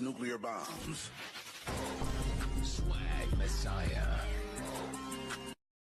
nuclear bombs.